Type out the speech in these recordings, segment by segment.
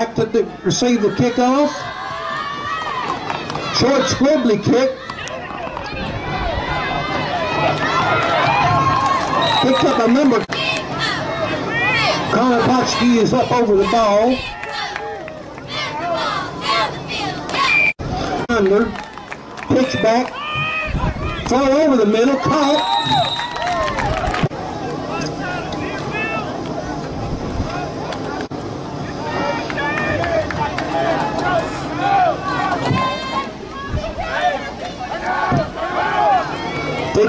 Back to the, receive the kickoff. Short squibbly kick. Picked up a number. Connor Potsky is up over the ball. Under. Pitch back. Throw over the middle. Caught.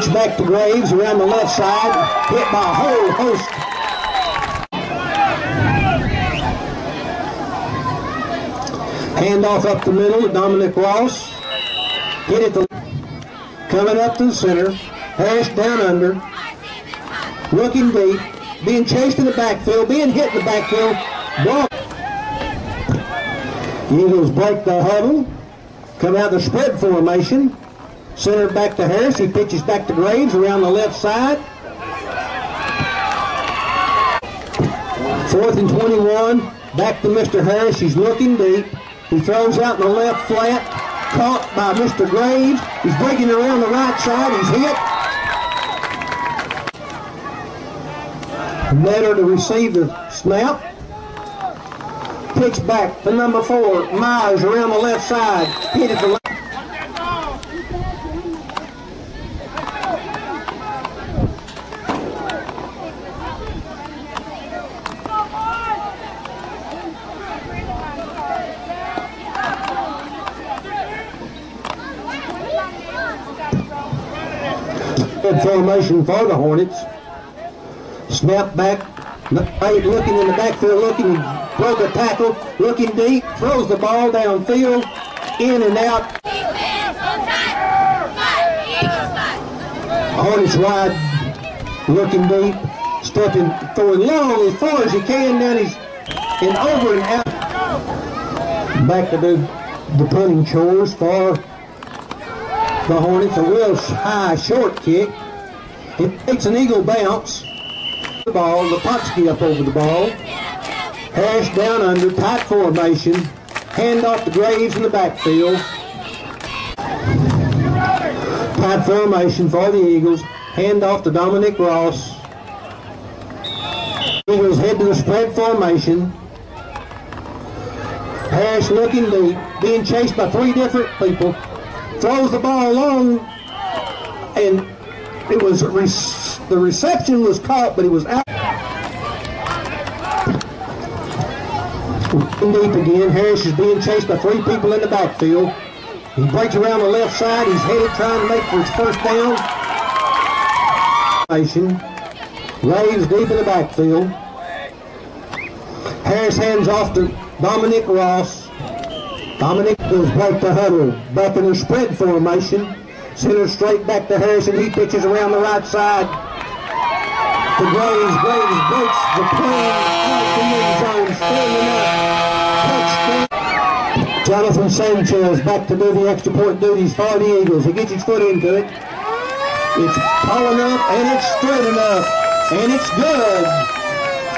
Pitch back to Graves around the left side. Hit by a whole host. Handoff up the middle to Dominic Ross. Hit it the coming up to the center. Harris down under. Looking deep. Being chased in the backfield. Being hit in the backfield. Block. Eagles break the huddle. Come out the spread formation. Center back to Harris. He pitches back to Graves around the left side. Fourth and 21. Back to Mr. Harris. He's looking deep. He throws out in the left flat. Caught by Mr. Graves. He's breaking around the right side. He's hit. Netter to receive the snap. Pitch back to number four. Myers around the left side. Hit it the left. Good formation for the Hornets. Snap back, looking in the backfield, looking, broke a tackle, looking deep, throws the ball downfield, in and out. Hornets wide, looking deep, stepping, throwing long as far as he can, down his, and over and out. Back to do the punting chores for the Hornets. A real high short kick. It an eagle bounce. The ball, the Lepotsky up over the ball. Harris down under, tight formation. Hand off to Graves in the backfield. Tight formation for the Eagles. Hand off to Dominic Ross. Eagles head to the spread formation. Harris looking deep, being chased by three different people. Throws the ball long, and it was the reception was caught, but he was out. Deep again. Harris is being chased by three people in the backfield. He breaks around the left side. He's headed trying to make for his first down. Graves deep in the backfield. Harris hands off to Dominic Ross. Dominic goes back to huddle. Back in the spread formation. Center straight back to Harrison. He pitches around the right side. The Graves. Graves breaks the plane out the end zone. Standing up. Touchdown. Jonathan Sanchez back to do the extra point duties for the Eagles. He gets his foot into it. It's tall enough and it's straight enough. And it's good.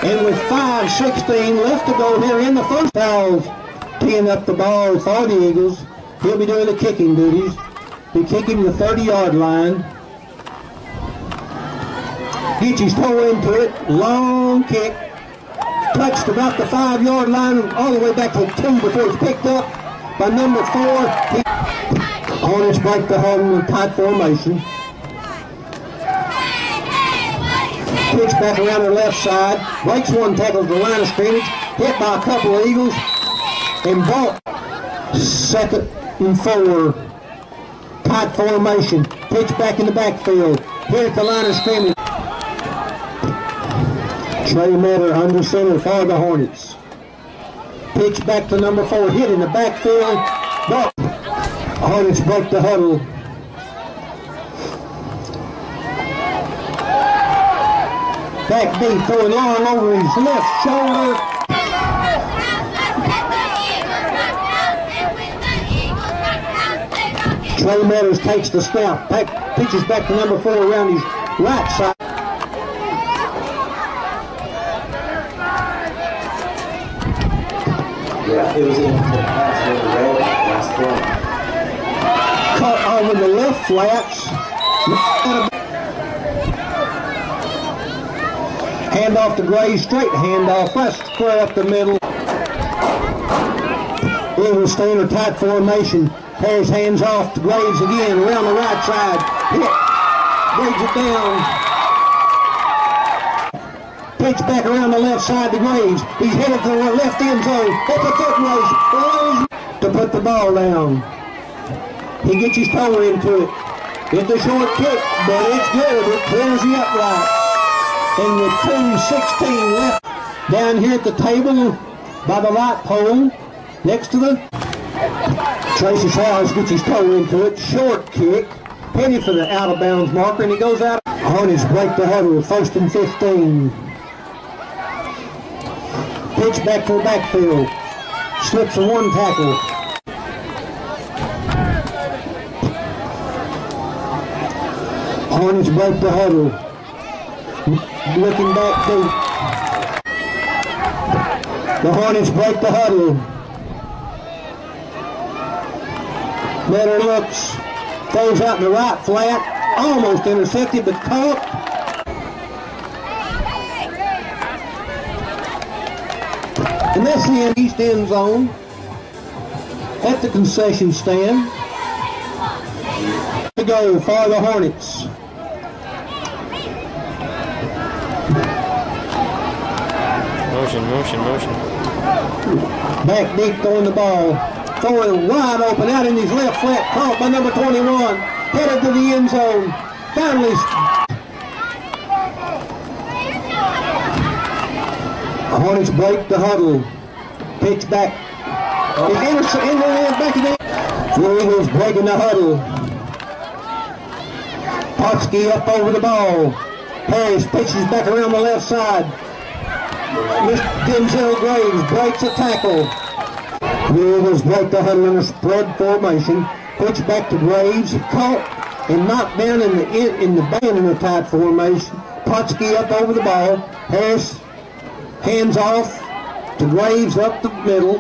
And with 5.16 left to go here in the first half, teeing up the ball for the Eagles. He'll be doing the kicking duties. Be kicking the 30-yard line. Gets his toe into it. Long kick. Touched about the five-yard line all the way back to two before it's picked up by number four. Hornets break the huddle in tight formation. Kicks back around the left side. Breaks one tackle to the line of scrimmage. Hit by a couple of Eagles. And ball. Second and four tight formation. Pitch back in the backfield. Here at the line of scrimmage. Trey Miller under center for the Hornets. Pitch back to number four. Hit in the backfield. Ball. Hornets broke the huddle. Back deep, throwing long over his left shoulder. Trey Meadows takes the snap, back, pitches back to number four around his right side. Yeah, it was in the with the red last one. Cut over the left flats. Hand off to Gray, straight hand off, right square up the middle. Eagle standard tight formation. Pairs hands off to Graves again, around the right side. Hit. Graves it down. Pitch back around the left side to Graves. He's headed for the left end zone. At the foot race. To put the ball down. He gets his toe into it. It's a short kick, but it's good. It clears the upright. And with 2.16 left down here at the table by the light pole next to the Tracy Sowers gets his toe into it. Short kick. Penny for the out of bounds marker and he goes out. Hornets break the huddle. First and 15. Pitch back to the backfield. Slips a one tackle. Hornets break the huddle. Looking back deep. The Hornets break the huddle. Miller looks, throws out in the right flat, almost intercepted, but caught. And that's the east end zone at the concession stand. To go for the Hornets. Motion, motion, motion. Back deep throwing the ball. Throwing wide open out in his left flat. Caught by number 21. Headed to the end zone. Finally. Hornets break the huddle. Pitch back. It's inter- in the back of the The Eagles breaking the huddle. Potsky up over the ball. Harris pitches back around the left side. Denzel Graves breaks a tackle. The break the huddle in a spread formation. Pitch back to Graves. Caught and knocked down in the in, the band in a tight formation. Potsky up over the ball. Harris hands off to Graves up the middle.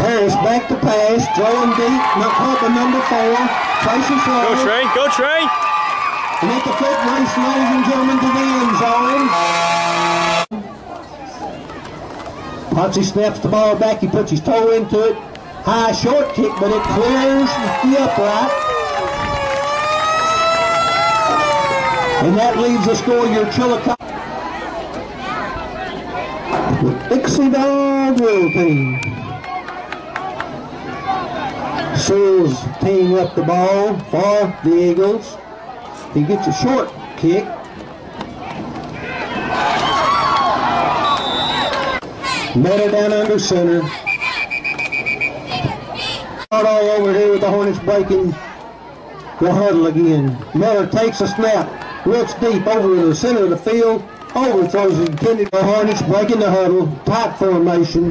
Harris back to pass, throwing deep, not caught by number four, Tracy Go Slaughter. Trey, go Trey! At the foot race, ladies and gentlemen, to the end zone. Potsy snaps the ball back, he puts his toe into it. High short kick, but it clears the upright. And that leaves the score your Chillicothe. The Dixie Dog Drill Team. Seals teeing up the ball for the Eagles. He gets a short kick. Better down under center. Start all over here with the Hornets breaking the huddle again. Miller takes a snap, looks deep over in the center of the field, overthrows the intended the Hornets breaking the huddle, tight formation.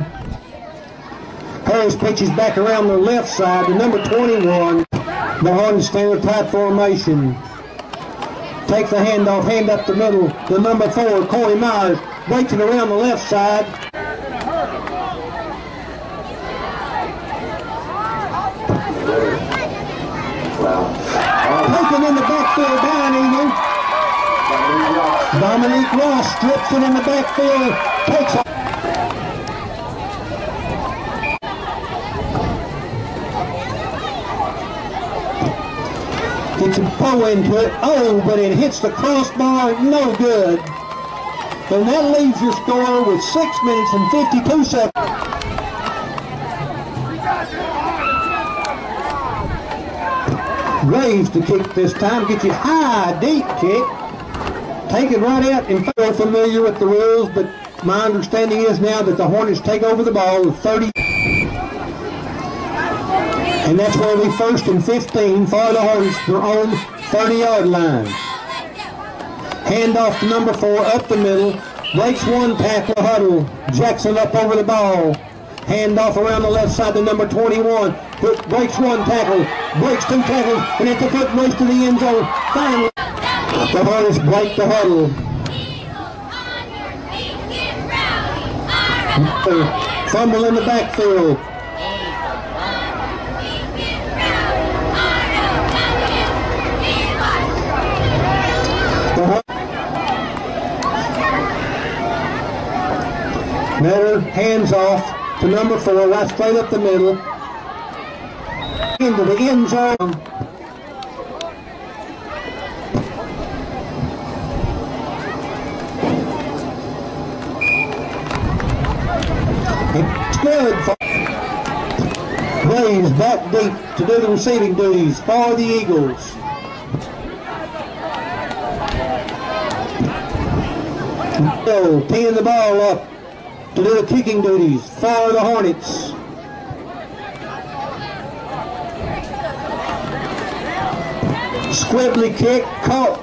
Harris pitches back around the left side to number 21. The Hornets standard tight formation. Takes the handoff, hand up the middle. The number four, Corey Myers, breaks it around the left side. Taken in the backfield. Dominique Ross strips it in the backfield. Takes Gets a bow into it. Oh, but it hits the crossbar. No good. And that leaves your score with 6 minutes and 52 seconds. Graves to kick this time. Get you high, deep kick. Take it right out and feel familiar with the rules, but my understanding is now that the Hornets take over the ball with 30. And that's where we first and 15 for the Hornets. They're on 30-yard line. Hand off to number four, up the middle. Breaks one tackle huddle. Jackson up over the ball. Hand off around the left side to number 21. Hook breaks one tackle, breaks two tackles, and at the foot race to the end zone. Finally, the Hornets break the huddle. Fumble in the backfield. Metter hands off to number four, right straight up the middle. Into the end zone. It's good for Blaze back deep to do the receiving duties for the Eagles. Bill teeing the ball up to do the kicking duties for the Hornets. Squibbly kick caught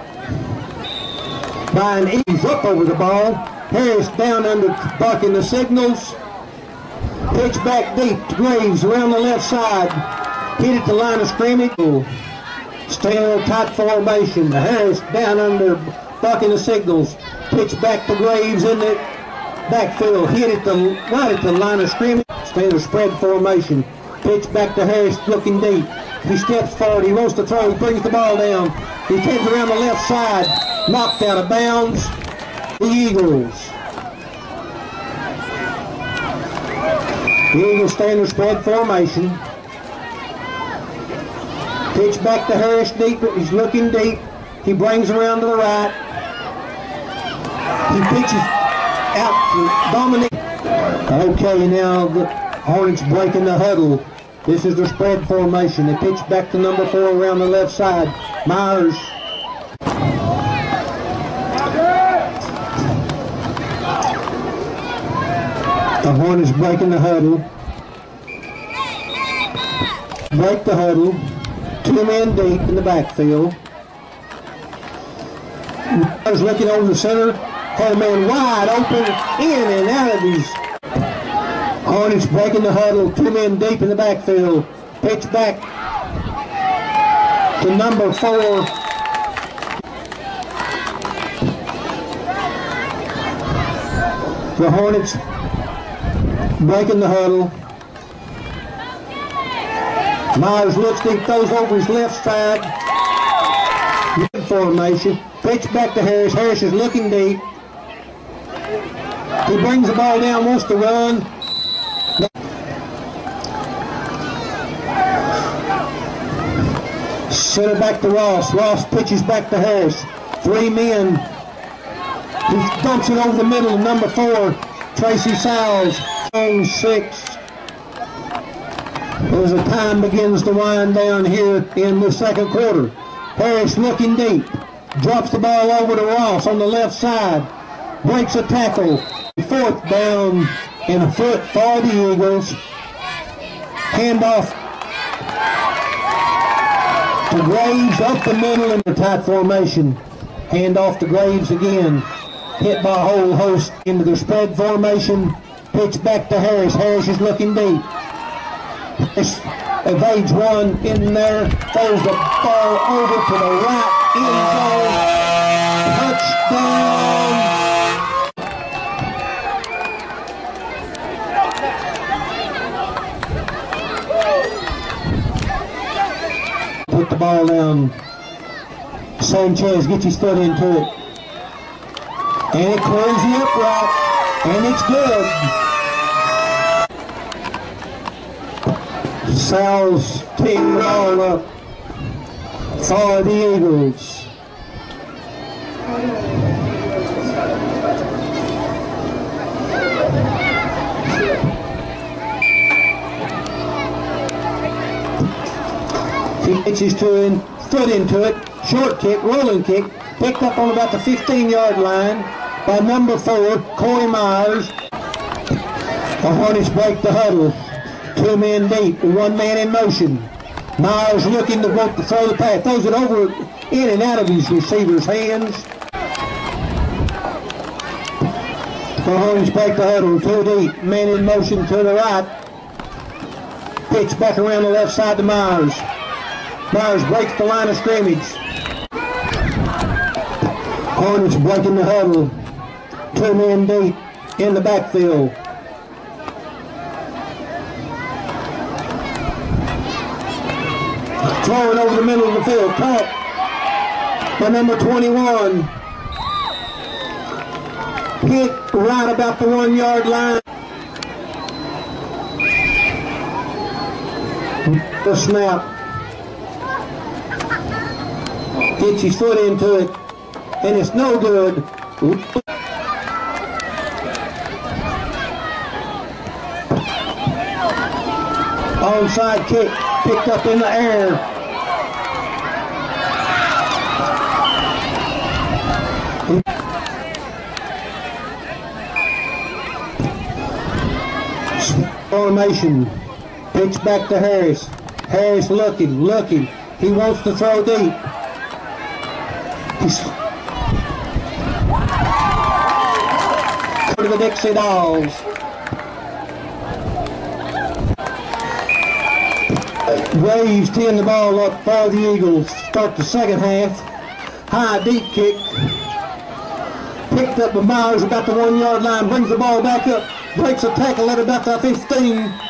by an ease up over the ball. Harris down under barking the signals. Pitch back deep to Graves around the left side. Hit it to line of scrimmage. A tight formation. Harris down under barking the signals. Pitch back to Graves in the backfield. Hit it to right at the line of scrimmage. A spread formation. Pitch back to Harris looking deep. He steps forward. He wants to throw. He brings the ball down. He heads around the left side. Knocked out of bounds. The Eagles. The Eagles their spread formation. Pitch back to Harris deep. He's looking deep. He brings around to the right. He pitches out to Dominic. Okay, now the Hornets breaking the huddle. This is the spread formation. They pitch back to number four around the left side. Myers. The Hornets breaking the huddle. Break the huddle. Two men deep in the backfield. Myers looking over the center. A man wide open, in and out of his Hornets breaking the huddle, two men deep in the backfield. Pitch back to number four. The Hornets breaking the huddle. Myers deep, throws over his left side. Mid formation. Pitch back to Harris. Harris is looking deep. He brings the ball down, wants to run. Center back to Ross. Ross pitches back to Harris. Three men. He dumps it over the middle. Number four, Tracy Sowles. Zone six. As the time begins to wind down here in the second quarter. Harris looking deep. Drops the ball over to Ross on the left side. Breaks a tackle. Fourth down and a foot for the Eagles. Handoff to Graves up the middle in the tight formation. Hand off to Graves again. Hit by a whole host into the spread formation. Pitch back to Harris. Harris is looking deep. Harris evades one in there. Throws the ball over to the right end zone. Touchdown. Put the ball down. Sanchez gets his foot into it. And it clears the upright. And it's good. Sal's team ball up for the Eagles. He pitches to him, foot into it, short kick, rolling kick, picked up on about the 15 yard line by number four, Corey Myers. The Hornets break the huddle. Two men deep, one man in motion. Myers looking to, to throw the pass, throws it over in and out of his receiver's hands. The Hornets break the huddle, two deep, man in motion to the right. Pitch back around the left side to Myers. Myers breaks the line of scrimmage. Hornets breaking the huddle. Two men deep in the backfield. Throwing over the middle of the field. Caught by number 21. Hit right about the one yard line. The snap. Gets his foot into it. And it's no good. Onside kick picked up in the air. Formation. Pitch back to Harris. Harris looking, looking. He wants to throw deep. The Dixie Dolls. Graves teeing the ball up for the Eagles. Start the second half. High deep kick. Picked up by Myers about the one yard line. Brings the ball back up. Breaks a tackle at about the 15.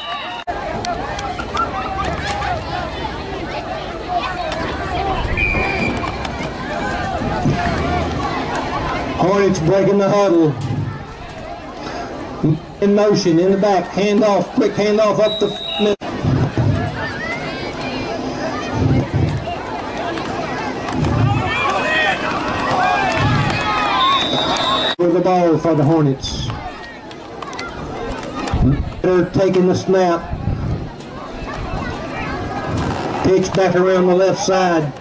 Breaking the huddle. In motion, in the back, handoff, quick handoff up the middle. The ball for the Hornets. They're taking the snap. Pitch back around the left side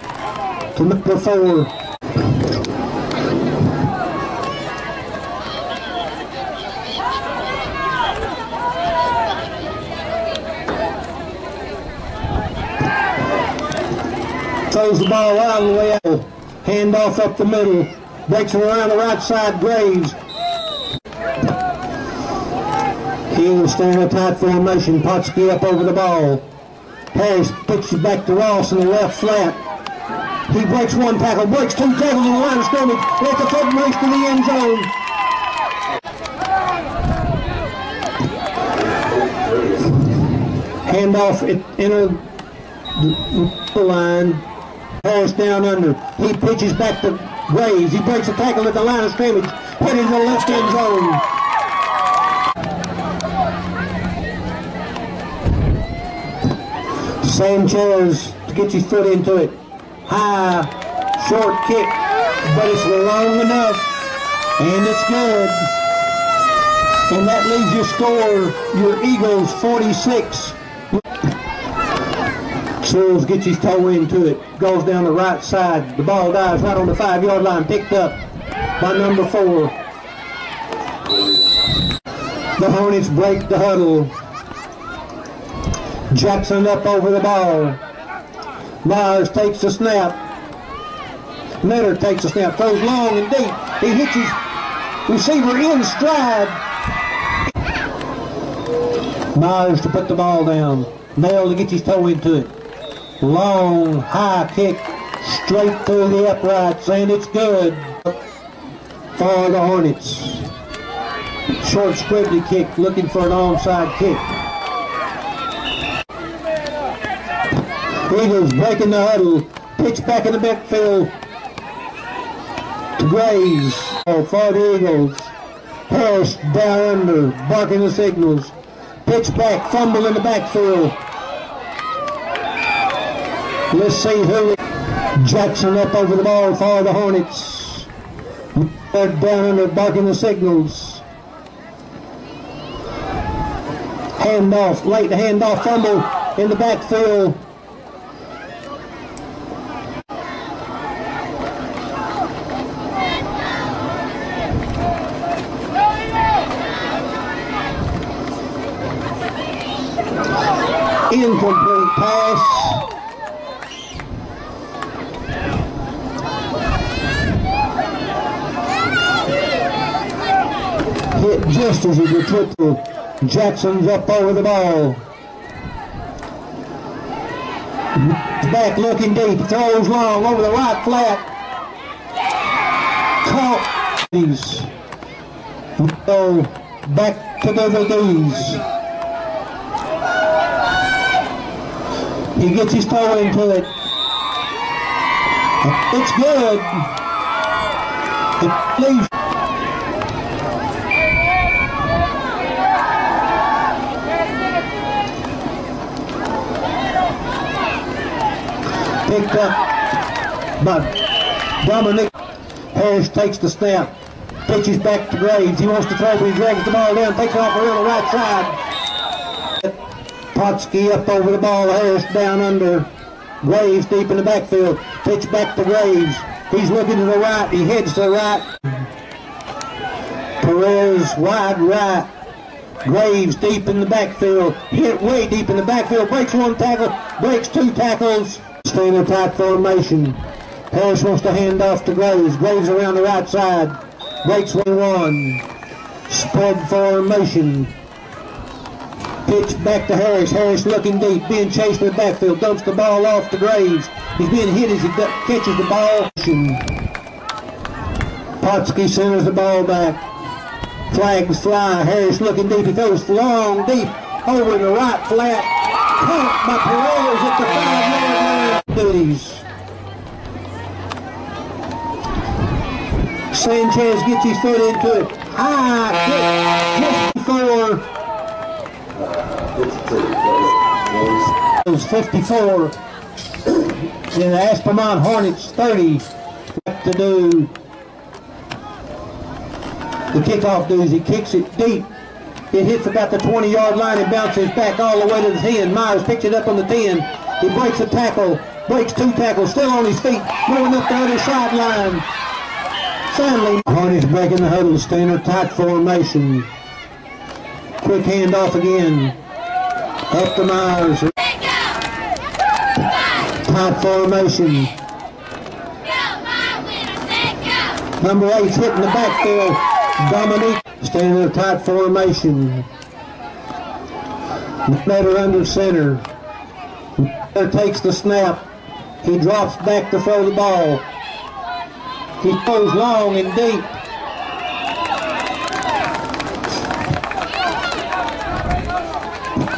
to number four. Throws the ball out of the way out. Hand off up the middle. Breaks it around the right side. Graves. Stay in a tight formation. Potsky up over the ball. Harris pitches back to Ross in the left flat. He breaks one tackle, breaks two tackles in the line of scrimmage. Let the foot race to the end zone. Handoff it enter the line. Harris down under. He pitches back to Graves. He breaks a tackle at the line of scrimmage. In the left end zone. Sanchez to get his foot into it. High, short kick, but it's long enough, and it's good. And that leaves your score, your Eagles 46. Searles gets his toe into it, goes down the right side. The ball dives right on the five-yard line, picked up by number four. The Hornets break the huddle. Jackson up over the ball. Myers takes the snap. Miller takes the snap, throws long and deep. He hits his receiver in stride. Myers to put the ball down. Nail to get his toe into it. Long, high kick, straight through the uprights, and it's good for the Hornets. Short squibbly kick, looking for an onside kick. Eagles breaking the huddle. Pitch back in the backfield to Graves oh, for the Eagles. Harris down under, barking the signals. Pitch back, fumble in the backfield. Let's see who. Jackson up over the ball for the Hornets. They're down under, barking the signals. Handoff, late handoff, fumble in the backfield. Incomplete pass. Just as he gets to Jackson's up over the ball. Back looking deep, throws long over the right flat. Caught. These. Go back to Beverly D's. He gets his toe into it. It's good. It leaves. By Dominic. Harris takes the snap. Pitches back to Graves. He wants to throw, but he drags the ball down. Takes it off around the right side. Potsky up over the ball. Harris down under. Graves deep in the backfield. Pitch back to Graves. He's looking to the right. He heads to the right. Perez wide right. Graves deep in the backfield. Hit way deep in the backfield. Breaks one tackle. Breaks two tackles. Standard tight formation. Harris wants to hand off to Graves. Graves around the right side. Breaks one one. Spread formation. Pitch back to Harris. Harris looking deep, being chased in the backfield. Dumps the ball off to Graves. He's being hit as he catches the ball. Potsky centers the ball back. Flags fly. Harris looking deep. He throws long, deep, over the right flat. Caught by at the five-yard Duties. Sanchez gets his foot into it. High kick just before it was 54 in the Aspermont Hornets 30 to do the kickoff dudes. He kicks it deep. It hits about the 20 yard line and bounces back all the way to the 10. Myers picks it up on the 10. He breaks a tackle, breaks two tackles, still on his feet, going up the other sideline. Finally, Hornets breaking the huddle, standard tight formation. Quick handoff again. Up to Myers. Tight formation. Number eight's hitting the backfield. Dominique standing in a tight formation. Better under center. There takes the snap. He drops back to throw the ball. He throws long and deep.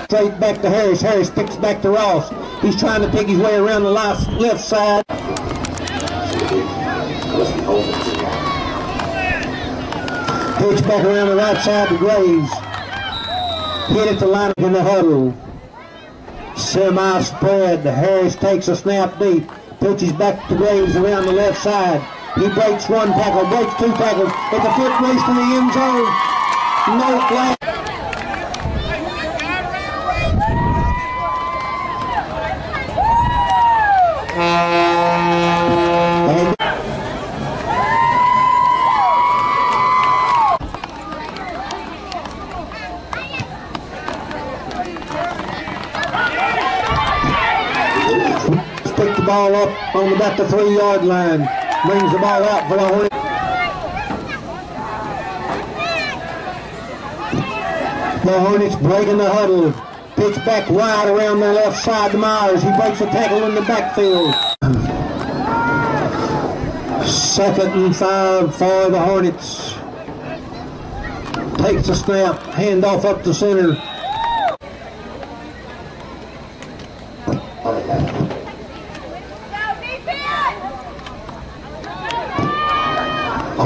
Straight back to Harris. Harris picks back to Ross. He's trying to pick his way around the left, side. Pitch back around the right side to Graves. Hit at the line in the huddle. Semi-spread. Harris takes a snap deep. Pitches back to Graves around the left side. He breaks one tackle, breaks two tackles. It's a foot race to the end zone. No flag. And pick the ball up on about the three yard line. Brings the ball out for the Hornets. The Hornets breaking the huddle. Pitch back wide around the left side to Myers. He breaks a tackle in the backfield. Second and five for the Hornets. Takes a snap. Handoff up the center.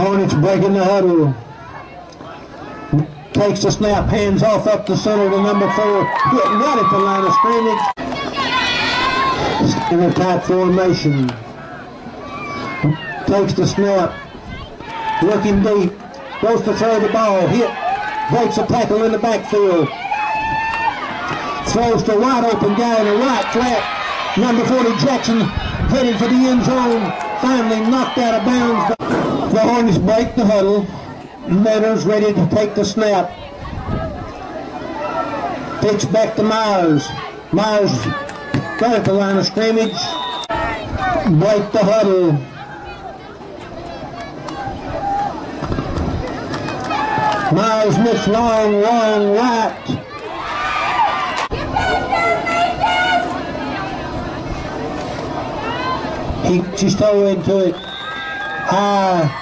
Hornets breaking the huddle. Takes the snap, hands off up the center to number four. Hit right at the line of scrimmage. In a tight formation. Takes the snap. Looking deep. Goes to throw the ball. Hit. Breaks a tackle in the backfield. Throws to wide open guy in the right flat. Number 40 Jackson heading for the end zone. Finally knocked out of bounds. The Hornets break the huddle. Meadows ready to take the snap. Pitch back to Myers. Myers got at the line of scrimmage. Break the huddle. Myers missed long, long right. Keeps his toe into it. High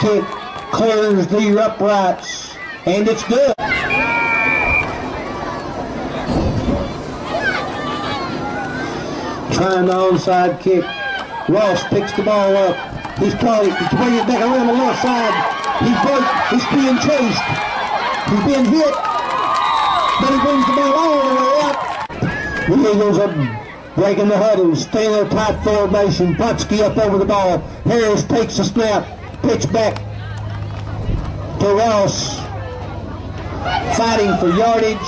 kick clears the uprights. And it's good. Trying the onside kick. Ross picks the ball up. He's it. He's bringing it back around the left side. He's broke. He's being chased. He's being hit. But he brings the ball all the way up. The Eagles are breaking the huddle. Staying in a tight formation. Putsky up over the ball. Harris takes the snap. Pitch back to Ross. Fighting for yardage.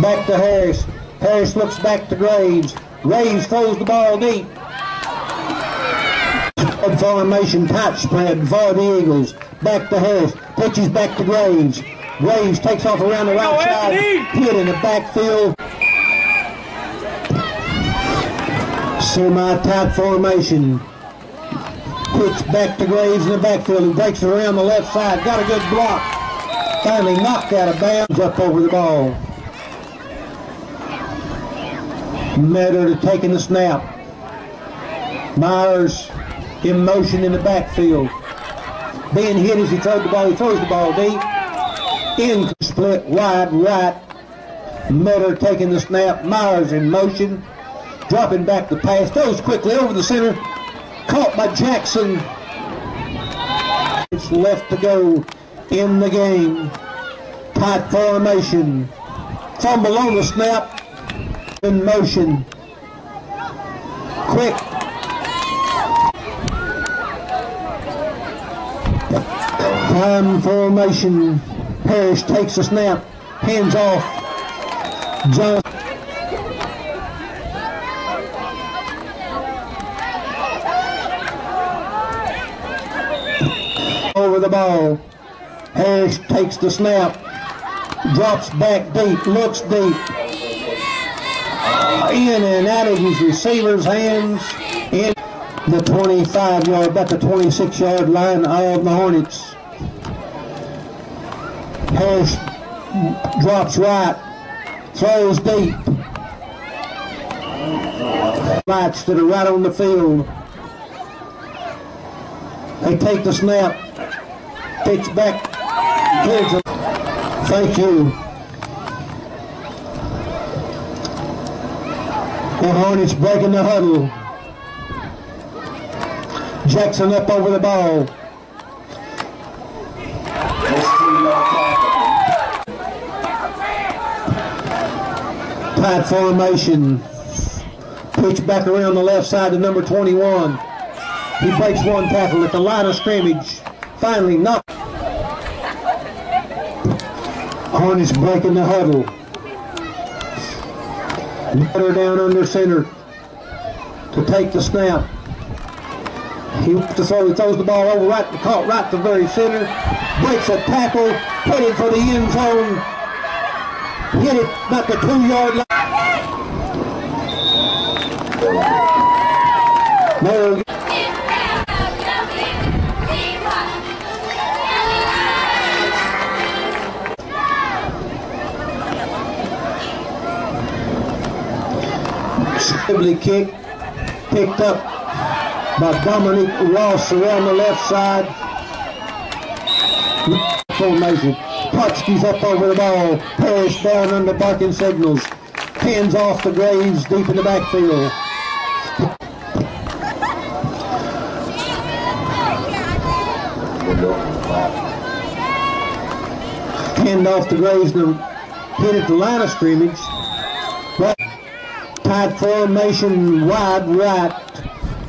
Back to Harris. Harris looks back to Graves. Graves throws the ball deep. Formation, tight spread for the Eagles. Back to Harris. Pitches back to Graves. Graves takes off around the right side. Hit in the backfield. Semi-tight formation. Pitch back to Graves in the backfield. He breaks it around the left side. Got a good block. Finally knocked out of bounds up over the ball. Metter taking the snap. Myers in motion in the backfield. Being hit as he throws the ball. He throws the ball deep. In split wide right. Metter taking the snap. Myers in motion. Dropping back the pass. Throws quickly over the center. Caught by Jackson. It's left to go in the game. Tight formation. Fumble on the snap in motion. Quick. Time formation. Parrish takes the snap. Hands off. John. Over the ball. Harris takes the snap. Drops back deep. Looks deep in and out of his receiver's hands in the 25 yard, about the 26 yard line of the Hornets. Harris drops right, throws deep. Lights that are right on the field. They take the snap, pitch back. Thank you. The Hornets breaking the huddle. Jackson up over the ball. Tight formation. Pitch back around the left side to number 21. He breaks one tackle at the line of scrimmage. Finally knocked. Hornets breaking the huddle. Better down under center to take the snap. He throw, throws the ball over right, caught right to the very center, breaks a tackle, headed for the end zone, hit it about the two yard line. Sibley kick picked up by Dominic Ross around the left side. Formation. Putsky's up over the ball. Parrish down under barking signals. Hands off the Graves deep in the backfield. Hand off the Graves and hit at the line of scrimmage. Tight formation wide right.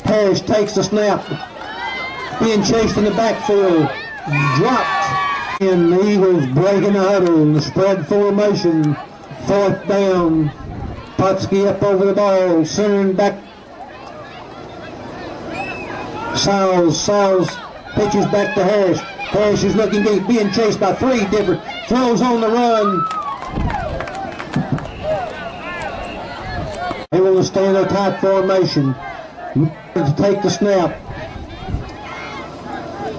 Harris takes the snap. Being chased in the backfield. Dropped. And the Eagles breaking the huddle in the spread formation. Fourth down. Putsky up over the ball. Centering back. Siles. Siles pitches back to Harris. Harris is looking deep. Being chased by three different. Throws on the run. In their tight formation. To take the snap.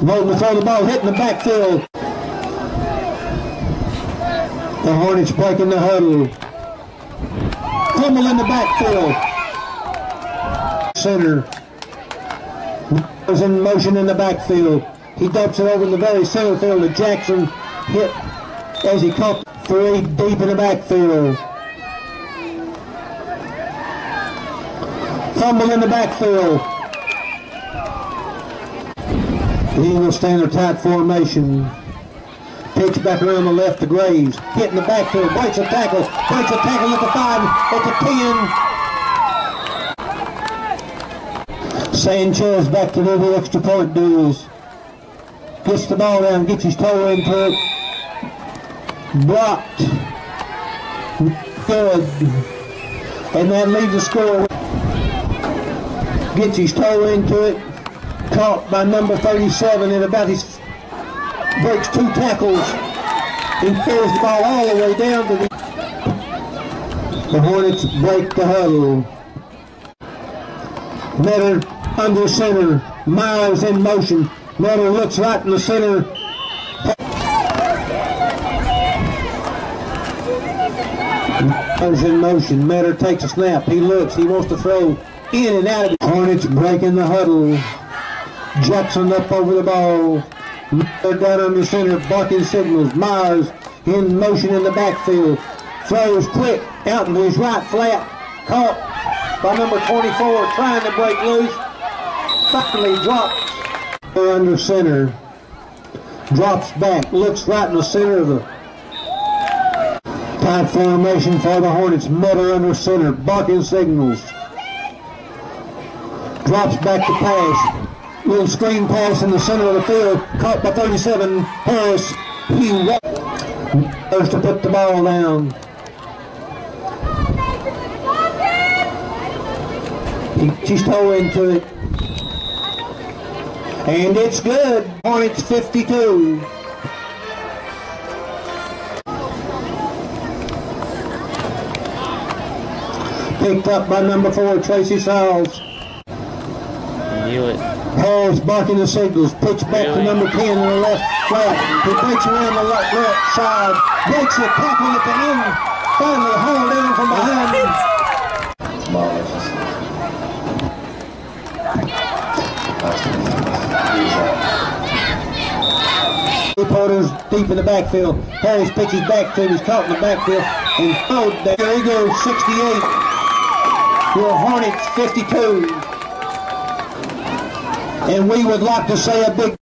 Voting to throw the ball, hitting the backfield. The Hornets breaking the huddle. Fumble in the backfield. Center. Was in motion in the backfield. He dumps it over in the very center field to Jackson. Hit as he caught three deep in the backfield. Fumble in the backfield. The Eagles stand in tight formation. Pitch back around the left to Graves. Hit in the backfield. Breaks a tackle. Breaks a tackle at the five. At the ten. Sanchez back to do the extra point duels. Gets the ball down. Gets his toe into it. Blocked. Good. And that leaves the score. Gets his toe into it. Caught by number 37 and about his breaks two tackles and throws the ball all the way down to the the Hornets break the huddle. Metter under center. Miles in motion. Metter looks right in the center. Miles in motion. Metter takes a snap. He looks. He wants to throw in and out of it. Hornets breaking the huddle. Jackson up over the ball. Down under center, barking signals. Myers in motion in the backfield. Throws quick out into his right flat. Caught by number 24, trying to break loose. Finally drops. Under center. Drops back, looks right in the center of the tight formation for the Hornets. Mutter under center, barking signals. Drops back to pass. Little screen pass in the center of the field, caught by 37, Harris. He goes to put the ball down. He gets toe into it. And it's good. Hornets 52. Picked up by number four, Tracy Siles. Knew it. Hall's barking the signals. Pitch back to number 10 on the left flat. He breaks around the left, left side. Breaks the tackle at the end. Finally hauled down from behind. Reporters deep in the backfield. Harris pitches back to him. He's caught in the backfield and throwed. There he goes, 68. Your Hornets 52. And we would like to say a big